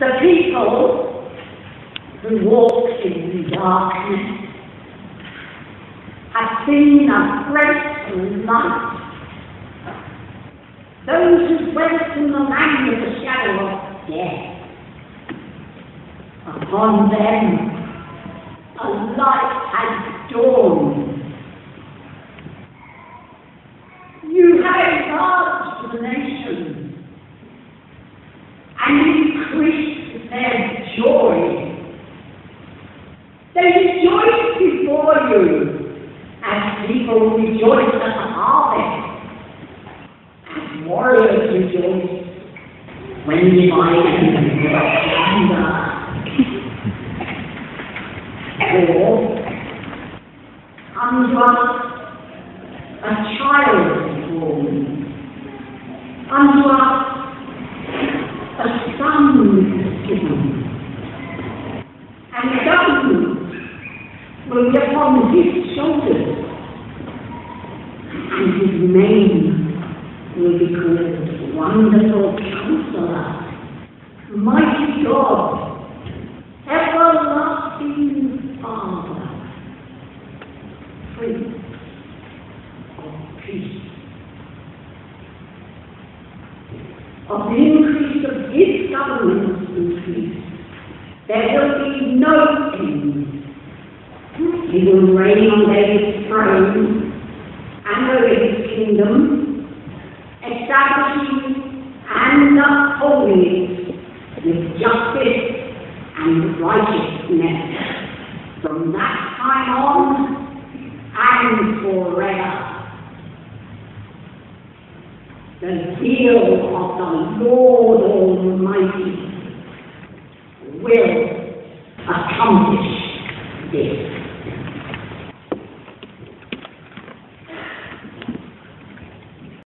The people who walk in the darkness have seen a great light. Those who dwell in the land of the shadow of death, upon them a light has dawned. You have enlarged the nation plunder. Or unto us a child born, unto us a son given, and the government will be upon his shoulders, and his name will be called Wonderful Counselor, Mighty God, Everlasting Father, Prince of Peace. Of the increase of his government increase, there will be no end. He will reign on David's throne and over his kingdom, establishing and with justice and righteousness from that time on and forever. The zeal of the Lord Almighty will accomplish this.